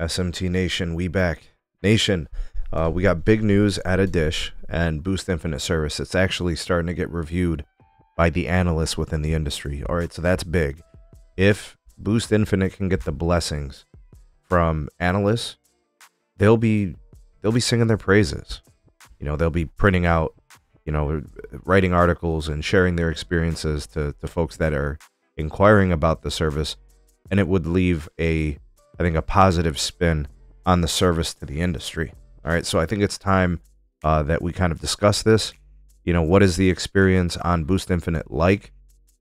SMT Nation, we back. Nation, uh, we got big news at a dish and Boost Infinite service. It's actually starting to get reviewed by the analysts within the industry. All right, so that's big. If Boost Infinite can get the blessings from analysts, they'll be they'll be singing their praises. You know, they'll be printing out, you know, writing articles and sharing their experiences to, to folks that are inquiring about the service, and it would leave a I think a positive spin on the service to the industry. All right, so I think it's time uh, that we kind of discuss this. You know, what is the experience on Boost Infinite like,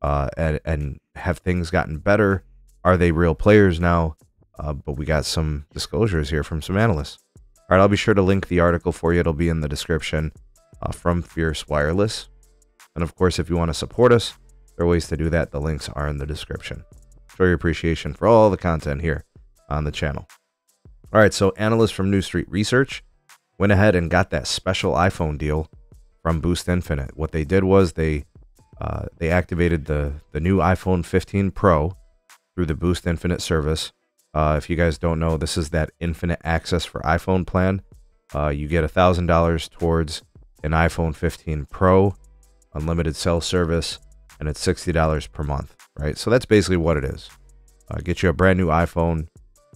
uh, and, and have things gotten better? Are they real players now? Uh, but we got some disclosures here from some analysts. All right, I'll be sure to link the article for you. It'll be in the description uh, from Fierce Wireless. And of course, if you want to support us, there are ways to do that. The links are in the description. Show your appreciation for all the content here on the channel. All right, so analysts from New Street Research went ahead and got that special iPhone deal from Boost Infinite. What they did was they uh, they activated the the new iPhone 15 Pro through the Boost Infinite service. Uh, if you guys don't know, this is that Infinite Access for iPhone plan. Uh, you get a thousand dollars towards an iPhone 15 Pro, unlimited cell service, and it's sixty dollars per month. Right, so that's basically what it is. Uh, get you a brand new iPhone,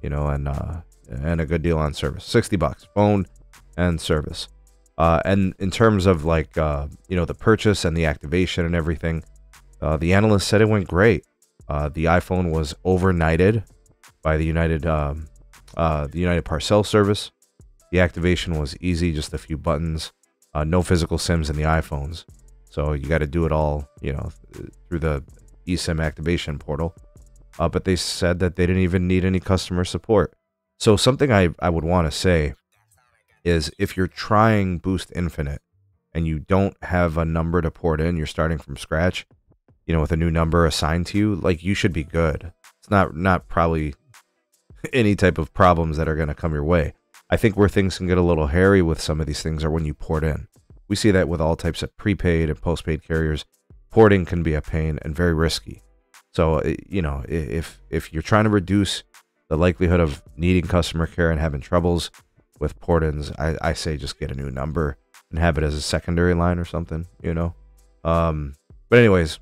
you know, and uh, and a good deal on service. Sixty bucks, phone and service. Uh, and in terms of like uh, you know the purchase and the activation and everything, uh, the analyst said it went great. Uh, the iPhone was overnighted by the United um, uh, the United Parcel Service. The activation was easy, just a few buttons. Uh, no physical SIMs in the iPhones, so you got to do it all you know through the eSIM activation portal. Uh, but they said that they didn't even need any customer support. So something I I would want to say is if you're trying Boost Infinite and you don't have a number to port in, you're starting from scratch, you know, with a new number assigned to you, like you should be good. It's not not probably any type of problems that are going to come your way. I think where things can get a little hairy with some of these things are when you port in. We see that with all types of prepaid and postpaid carriers. Porting can be a pain and very risky. So, you know, if if you're trying to reduce the likelihood of needing customer care and having troubles, with port-ins, I, I say just get a new number and have it as a secondary line or something, you know. Um, but anyways,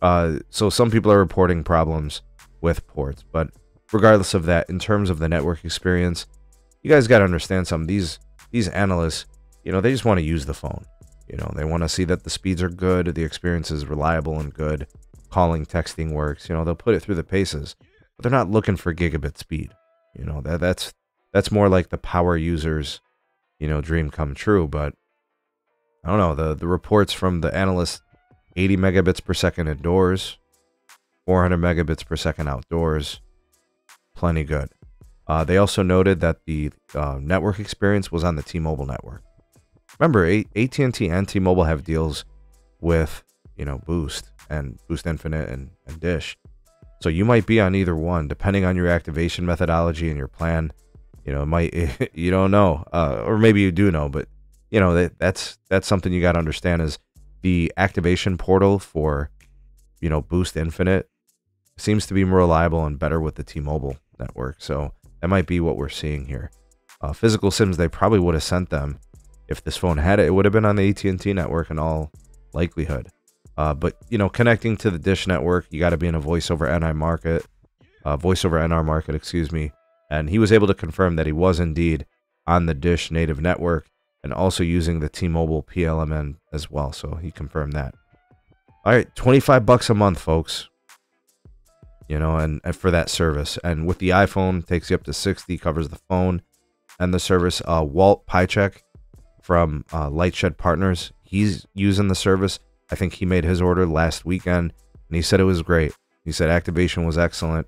uh, so some people are reporting problems with ports, but regardless of that, in terms of the network experience, you guys got to understand some these these analysts, you know, they just want to use the phone. You know, they want to see that the speeds are good, the experience is reliable and good, calling, texting works. You know, they'll put it through the paces, but they're not looking for gigabit speed. You know, that that's that's more like the power users, you know, dream come true. But I don't know the the reports from the analysts, 80 megabits per second indoors, 400 megabits per second outdoors, plenty good. Uh, they also noted that the uh, network experience was on the T-Mobile network. Remember, AT&T and T-Mobile have deals with you know Boost and Boost Infinite and, and Dish. So you might be on either one, depending on your activation methodology and your plan you know, it might you don't know, uh, or maybe you do know, but you know that that's that's something you got to understand is the activation portal for you know Boost Infinite seems to be more reliable and better with the T-Mobile network. So that might be what we're seeing here. Uh, physical SIMs they probably would have sent them if this phone had it. It would have been on the AT&T network in all likelihood. Uh, but you know, connecting to the Dish network, you got to be in a voiceover NI market, uh, voice over NR market, excuse me, and he was able to confirm that he was indeed on the Dish native network and also using the T-Mobile PLMN as well. So he confirmed that. All right, 25 bucks a month, folks. You know, and, and for that service. And with the iPhone, takes you up to 60, covers the phone and the service. Uh, Walt Piecyk from uh, Lightshed Partners, he's using the service. I think he made his order last weekend and he said it was great. He said activation was excellent.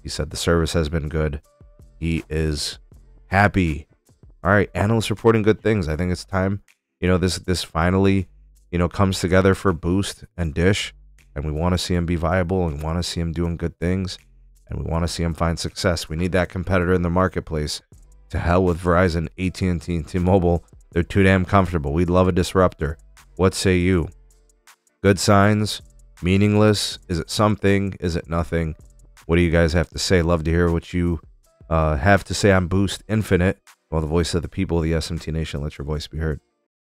He said the service has been good. He is happy. All right, analysts reporting good things. I think it's time. You know, this this finally, you know, comes together for Boost and Dish, and we want to see him be viable and want to see him doing good things, and we want to see him find success. We need that competitor in the marketplace. To hell with Verizon, AT&T, and T-Mobile. They're too damn comfortable. We'd love a disruptor. What say you? Good signs? Meaningless? Is it something? Is it nothing? What do you guys have to say? Love to hear what you uh, have to say on Boost Infinite. Well, the voice of the people, the SMT Nation, let your voice be heard.